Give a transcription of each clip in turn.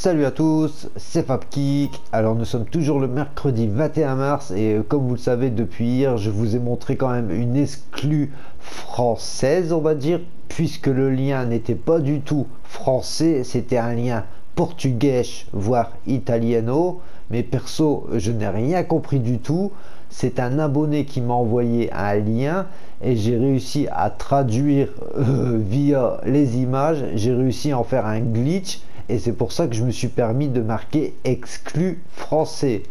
Salut à tous, c'est FabKick. Alors nous sommes toujours le mercredi 21 mars et euh, comme vous le savez depuis hier, je vous ai montré quand même une exclue française, on va dire, puisque le lien n'était pas du tout français, c'était un lien portugais, voire italiano. Mais perso, je n'ai rien compris du tout. C'est un abonné qui m'a envoyé un lien et j'ai réussi à traduire euh, via les images. J'ai réussi à en faire un glitch et c'est pour ça que je me suis permis de marquer exclu français.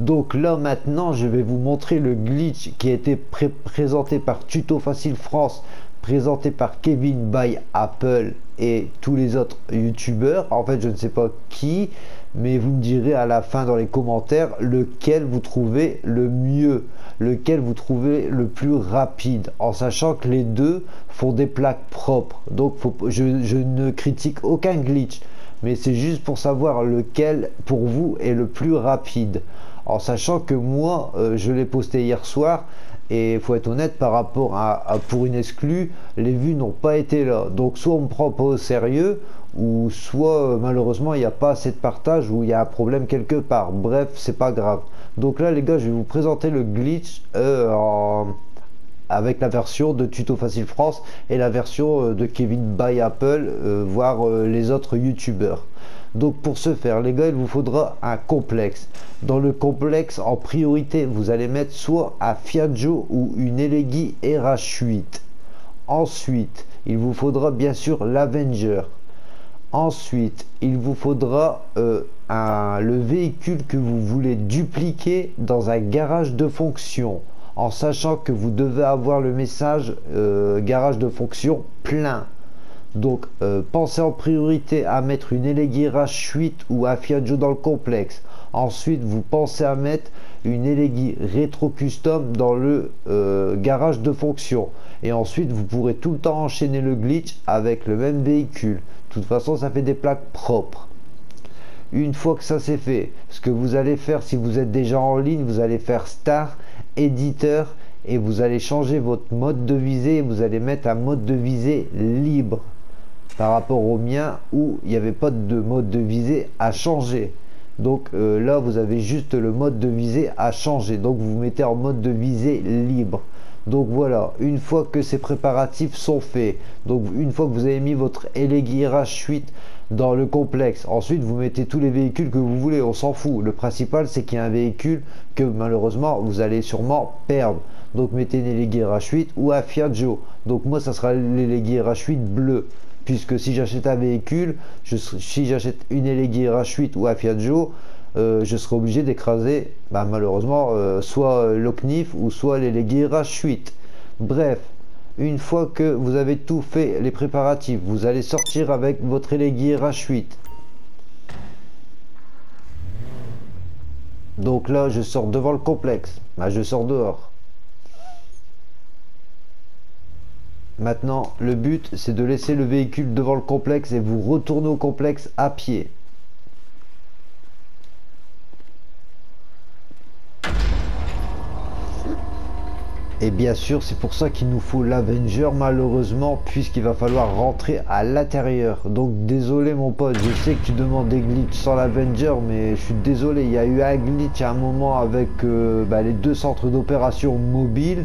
Donc là maintenant je vais vous montrer le glitch qui a été présenté par Tuto Facile France, présenté par Kevin by Apple et tous les autres youtubeurs. En fait je ne sais pas qui, mais vous me direz à la fin dans les commentaires lequel vous trouvez le mieux, lequel vous trouvez le plus rapide, en sachant que les deux font des plaques propres. Donc je ne critique aucun glitch mais c'est juste pour savoir lequel pour vous est le plus rapide. En sachant que moi, euh, je l'ai posté hier soir et faut être honnête par rapport à, pour une exclue, les vues n'ont pas été là. Donc soit on me prend pas au sérieux ou soit euh, malheureusement il n'y a pas assez de partage ou il y a un problème quelque part. Bref, c'est pas grave. Donc là les gars, je vais vous présenter le glitch euh, en avec la version de Tuto Facile France et la version euh, de Kevin by Apple, euh, voire euh, les autres youtubeurs. Donc pour ce faire, les gars, il vous faudra un complexe. Dans le complexe, en priorité, vous allez mettre soit un Fiaggio ou une Elegui RH8. Ensuite, il vous faudra bien sûr l'Avenger. Ensuite, il vous faudra le véhicule que vous voulez dupliquer dans un garage de fonction en sachant que vous devez avoir le message euh, garage de fonction plein. Donc euh, pensez en priorité à mettre une Elegira 8 ou un dans le complexe. Ensuite vous pensez à mettre une Elegui rétro custom dans le euh, garage de fonction. Et ensuite vous pourrez tout le temps enchaîner le glitch avec le même véhicule. De toute façon ça fait des plaques propres. Une fois que ça c'est fait, ce que vous allez faire si vous êtes déjà en ligne, vous allez faire Star éditeur et vous allez changer votre mode de visée vous allez mettre un mode de visée libre par rapport au mien où il n'y avait pas de mode de visée à changer. Donc euh, là vous avez juste le mode de visée à changer. Donc vous mettez en mode de visée libre. Donc voilà. Une fois que ces préparatifs sont faits donc une fois que vous avez mis votre Elegira 8 dans le complexe. Ensuite, vous mettez tous les véhicules que vous voulez, on s'en fout. Le principal, c'est qu'il y a un véhicule que malheureusement, vous allez sûrement perdre. Donc, mettez une Elegir H8 ou un Fiat. Donc, moi, ça sera l'Elegir H8 bleu. Puisque si j'achète un véhicule, je, si j'achète une Elegir H8 ou un euh, je serai obligé d'écraser, bah, malheureusement, euh, soit l'Ocnif ou soit l'Elegir H8. Bref, une fois que vous avez tout fait, les préparatifs, vous allez sortir avec votre élégué H8. Donc là, je sors devant le complexe. Bah, je sors dehors. Maintenant, le but, c'est de laisser le véhicule devant le complexe et vous retournez au complexe à pied. Et bien sûr, c'est pour ça qu'il nous faut l'Avenger, malheureusement, puisqu'il va falloir rentrer à l'intérieur. Donc, désolé, mon pote, je sais que tu demandes des glitches sans l'Avenger, mais je suis désolé. Il y a eu un glitch à un moment avec euh, bah, les deux centres d'opération mobiles.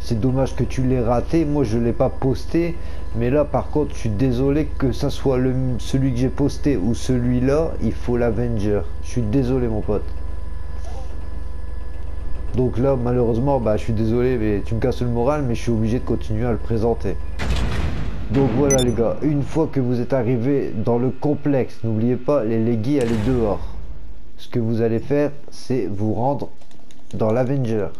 C'est dommage que tu l'aies raté. Moi, je ne l'ai pas posté. Mais là, par contre, je suis désolé que ça soit celui que j'ai posté ou celui-là. Il faut l'Avenger. Je suis désolé, mon pote. Donc là, malheureusement, bah, je suis désolé, mais tu me casses le moral, mais je suis obligé de continuer à le présenter. Donc voilà les gars, une fois que vous êtes arrivé dans le complexe, n'oubliez pas, les Legis, elle est dehors. Ce que vous allez faire, c'est vous rendre dans l'Avenger.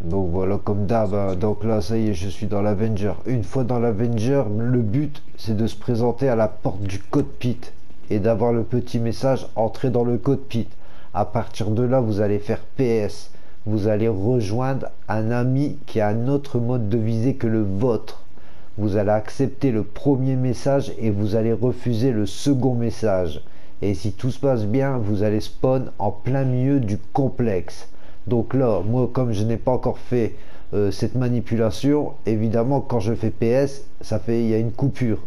Donc voilà, comme d'hab, hein. donc là, ça y est, je suis dans l'Avenger. Une fois dans l'Avenger, le but, c'est de se présenter à la porte du cockpit et d'avoir le petit message « Entrez dans le cockpit ». À partir de là, vous allez faire PS. Vous allez rejoindre un ami qui a un autre mode de visée que le vôtre. Vous allez accepter le premier message et vous allez refuser le second message. Et si tout se passe bien, vous allez spawn en plein milieu du complexe. Donc là, moi, comme je n'ai pas encore fait euh, cette manipulation, évidemment, quand je fais PS, ça fait, il y a une coupure.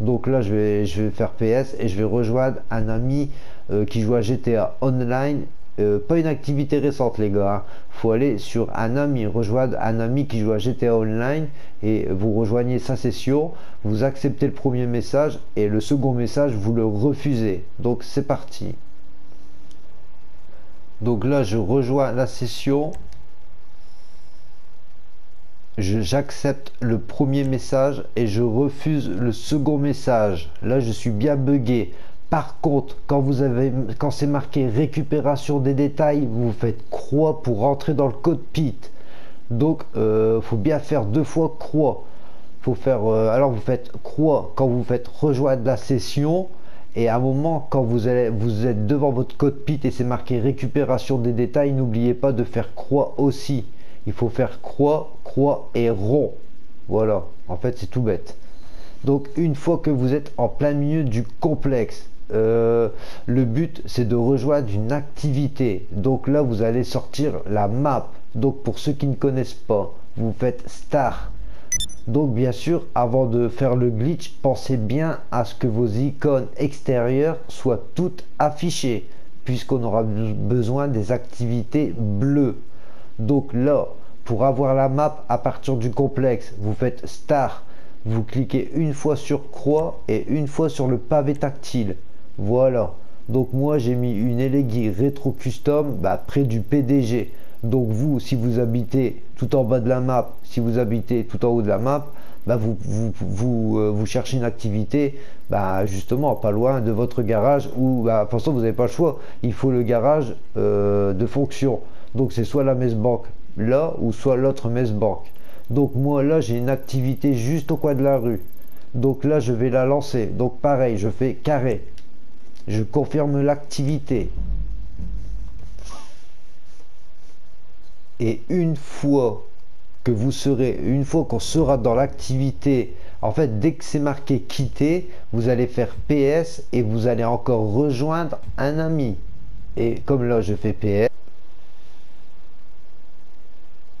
Donc là, je vais, je vais faire PS et je vais rejoindre un ami euh, qui joue à GTA Online. Euh, pas une activité récente, les gars. Hein. faut aller sur un ami, rejoindre un ami qui joue à GTA Online et vous rejoignez sa session. Vous acceptez le premier message et le second message, vous le refusez. Donc c'est parti. Donc là, je rejoins la session. J'accepte le premier message et je refuse le second message. Là, je suis bien bugué. Par contre, quand c'est marqué récupération des détails, vous faites croix pour rentrer dans le code PIT. Donc, euh, faut bien faire deux fois croix. Euh, alors vous faites croix quand vous faites rejoindre la session et à un moment, quand vous, vous êtes devant votre code PIT et c'est marqué récupération des détails, n'oubliez pas de faire croix aussi. Il faut faire croix, croix et rond. Voilà, en fait c'est tout bête. Donc une fois que vous êtes en plein milieu du complexe, euh, le but c'est de rejoindre une activité. Donc là vous allez sortir la map. Donc pour ceux qui ne connaissent pas, vous faites star donc bien sûr, avant de faire le glitch, pensez bien à ce que vos icônes extérieures soient toutes affichées, puisqu'on aura besoin des activités bleues. Donc là, pour avoir la map à partir du complexe, vous faites Star, vous cliquez une fois sur croix et une fois sur le pavé tactile. Voilà. Donc moi j'ai mis une élégie rétro custom bah, près du PDG. Donc vous, si vous habitez tout en bas de la map, si vous habitez tout en haut de la map, bah vous, vous, euh, vous, cherchez une activité bah justement pas loin de votre garage ou bah, de toute façon vous n'avez pas le choix. Il faut le garage euh, de fonction. Donc c'est soit la messe banque là ou soit l'autre messe banque. Donc moi là j'ai une activité juste au coin de la rue. Donc là je vais la lancer. Donc pareil, je fais carré. Je confirme l'activité. Et une fois que vous serez, une fois qu'on sera dans l'activité, en fait, dès que c'est marqué quitter, vous allez faire PS et vous allez encore rejoindre un ami. Et comme là, je fais PS.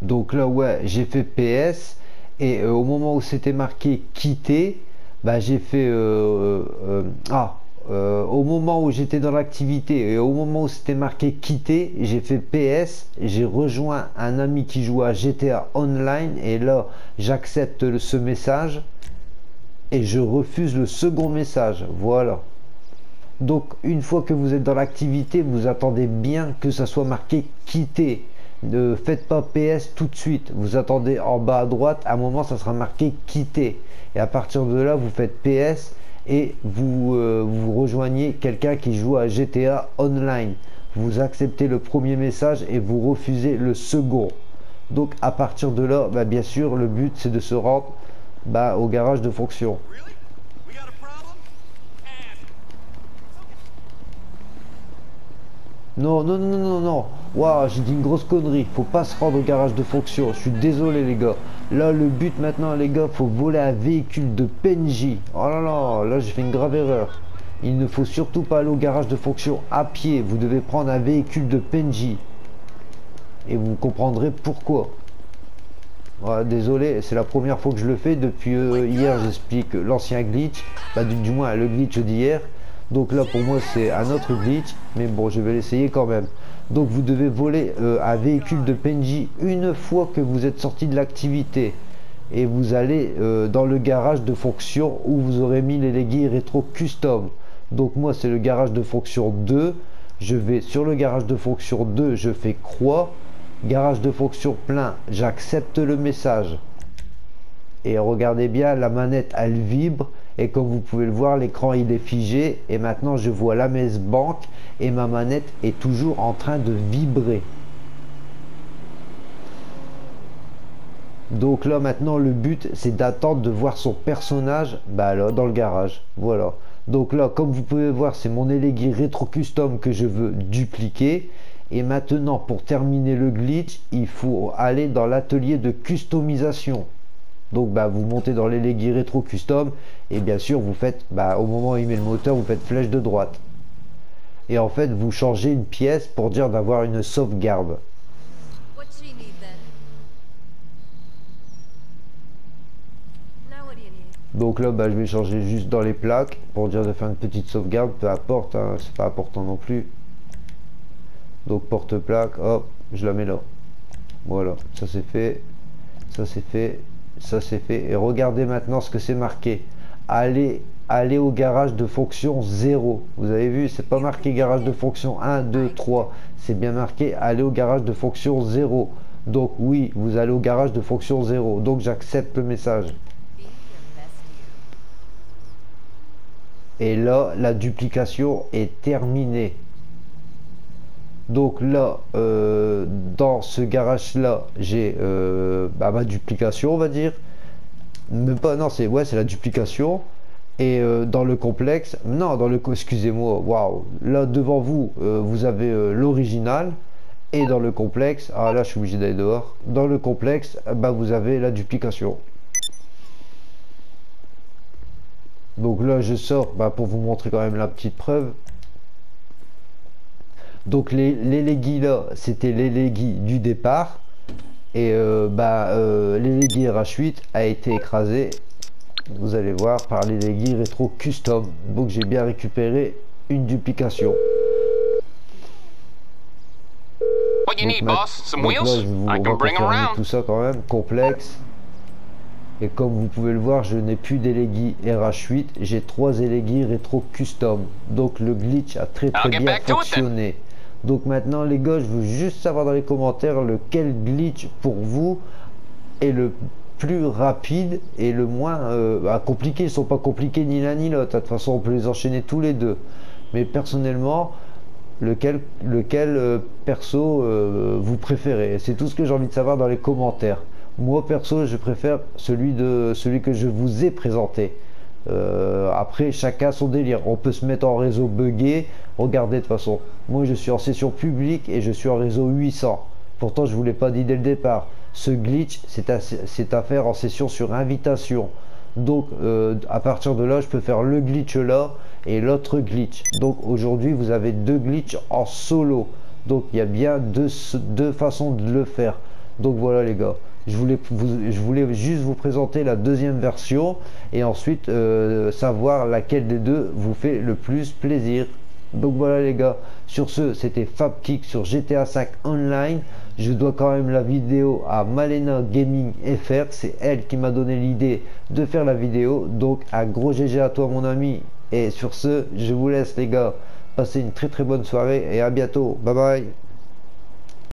Donc là, ouais, j'ai fait PS. Et euh, au moment où c'était marqué quitter, bah, j'ai fait... Euh, euh, ah, euh, au moment où j'étais dans l'activité et au moment où c'était marqué quitter, j'ai fait PS, j'ai rejoint un ami qui joue à GTA Online et là j'accepte ce message et je refuse le second message. Voilà. Donc une fois que vous êtes dans l'activité, vous attendez bien que ça soit marqué quitter. Ne faites pas PS tout de suite. Vous attendez en bas à droite, à un moment ça sera marqué quitter. Et à partir de là, vous faites PS et vous, euh, vous rejoignez quelqu'un qui joue à GTA Online. Vous acceptez le premier message et vous refusez le second. Donc à partir de là, bah, bien sûr, le but c'est de se rendre bah, au garage de fonction. Non, non, non, non, non. Waouh, j'ai dit une grosse connerie. Faut pas se rendre au garage de fonction. Je suis désolé, les gars. Là, le but maintenant, les gars, faut voler un véhicule de PNJ. Oh là là, là, j'ai fait une grave erreur. Il ne faut surtout pas aller au garage de fonction à pied. Vous devez prendre un véhicule de PNJ. Et vous comprendrez pourquoi. désolé, c'est la première fois que je le fais. Depuis euh, hier, j'explique l'ancien glitch. Bah, du moins, le glitch d'hier. Donc là pour moi c'est un autre glitch, mais bon je vais l'essayer quand même. Donc vous devez voler euh, un véhicule de PNJ une fois que vous êtes sorti de l'activité. Et vous allez euh, dans le garage de fonction où vous aurez mis les leggings rétro custom. Donc moi c'est le garage de fonction 2. Je vais sur le garage de fonction 2, je fais croix. Garage de fonction plein, j'accepte le message. Et regardez bien, la manette elle vibre et comme vous pouvez le voir l'écran il est figé. Et maintenant je vois la messe banque et ma manette est toujours en train de vibrer. Donc là maintenant le but c'est d'attendre de voir son personnage bah là dans le garage. Voilà. Donc là comme vous pouvez voir c'est mon élégué rétro custom que je veux dupliquer. Et maintenant pour terminer le glitch il faut aller dans l'atelier de customisation donc bah, vous montez dans les leggings rétro custom et bien sûr vous faites, bah, au moment où il met le moteur, vous faites flèche de droite. Et en fait vous changez une pièce pour dire d'avoir une sauvegarde. Donc là, bah, je vais changer juste dans les plaques pour dire de faire une petite sauvegarde, peu importe, hein, c'est pas important non plus. Donc porte-plaque, hop, je la mets là. Voilà, ça c'est fait, ça c'est fait, ça c'est fait. Et regardez maintenant ce que c'est marqué. Allez, allez au garage de fonction 0. Vous avez vu, c'est pas marqué garage de fonction 1, 2, 3. C'est bien marqué allez au garage de fonction 0. Donc oui, vous allez au garage de fonction 0. Donc j'accepte le message. Et là, la duplication est terminée. Donc là, euh, dans ce garage-là, j'ai euh, bah, ma duplication, on va dire. Même pas, non, c'est ouais, c'est la duplication. Et euh, dans le complexe, non, dans le, excusez-moi, waouh, là devant vous, vous avez l'original. Et dans le complexe, ah là, je suis obligé d'aller dehors. Dans le complexe, bah, vous avez la duplication. Donc là, je sors bah, pour vous montrer quand même la petite preuve. Donc les, les là, c'était les légui du départ. Et euh, bah, euh, les légui RH8 a été écrasé, vous allez voir, par les légui rétro custom. Donc j'ai bien récupéré une duplication. What you need, boss? Some wheels? I can bring around. Tout ça quand même complexe. Et comme vous pouvez le voir, je n'ai plus d'éléguis RH8, j'ai trois éléguis rétro custom. Donc le glitch a très très bien fonctionné. Donc maintenant les gars, je veux juste savoir dans les commentaires lequel glitch pour vous est le plus rapide et le moins euh, bah, compliqué. Ils sont pas compliqués ni l'un ni l'autre. De toute façon, on peut les enchaîner tous les deux. Mais personnellement, lequel, lequel euh, perso euh, vous préférez? C'est tout ce que j'ai envie de savoir dans les commentaires. Moi perso, je préfère celui de celui que je vous ai présenté. Euh, après, chacun son délire. On peut se mettre en réseau buggé. Regardez de toute façon. Moi, je suis en session publique et je suis en réseau 800. Pourtant, je vous l'ai pas dit dès le départ. Ce glitch, c'est à, faire en session sur invitation. Donc, euh, à partir de là, je peux faire le glitch là et l'autre glitch. Donc, aujourd'hui, vous avez deux glitches en solo. Donc, il y a bien deux, deux façons de le faire. Donc, voilà les gars je voulais, juste vous présenter la deuxième version et ensuite euh, savoir laquelle des deux vous fait le plus plaisir. Donc voilà les gars, sur ce c'était FabKick sur GTA 5 Online. Je dois quand même la vidéo à Malena Gaming FR, c'est elle qui m'a donné l'idée de faire la vidéo. Donc un gros GG à toi mon ami. Et sur ce, je vous laisse les gars, passez une très très bonne soirée et à bientôt. Bye bye